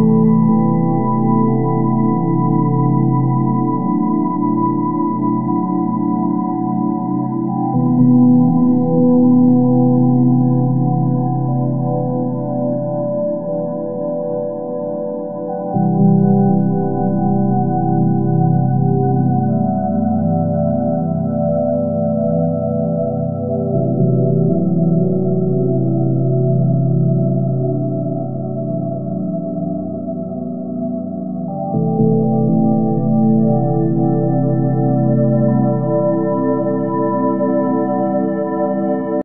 you